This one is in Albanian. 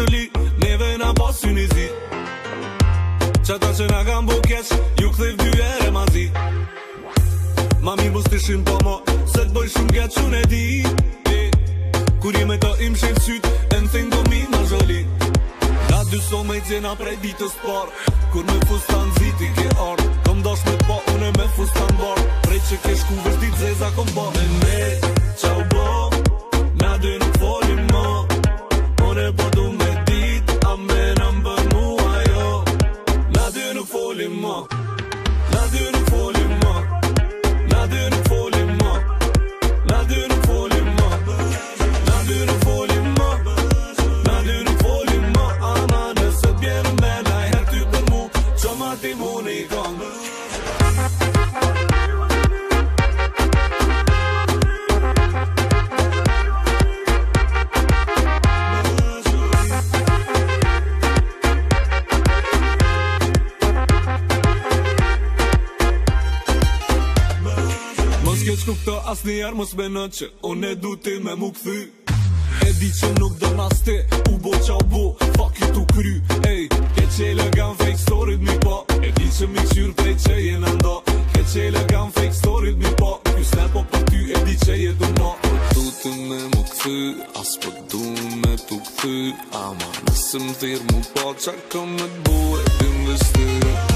zhëli Neve na posë një zi Qata që nga kam bu keq Ju këthiv dy ere ma zi Ma mirë të shimë po mo Se të bëj shumë gja që në di Kur i me të im shif syt E në thing do mi ma zhëli Da dy so me i cjena prej ditës par Kur me fustan ziti ke orë Kom dash me po une me fustan bar Prej që ke shku vështit zeza kom ti muni kon Mos kupto as një herë mos beno që Unë e du ti me mu këthy E di që nuk do nas ti U bo qa u bo Fuck you tu kry Ej, që jenë ndo Ke që i lëgan fake storit mi po Ky s'ne po për ty e di që jetu ma du të me mu këthy As për po du me t'u këthy Ama nësë më thirë mu po Qa këmë me t'bu e t'investir Qa këmë me t'bu e t'investir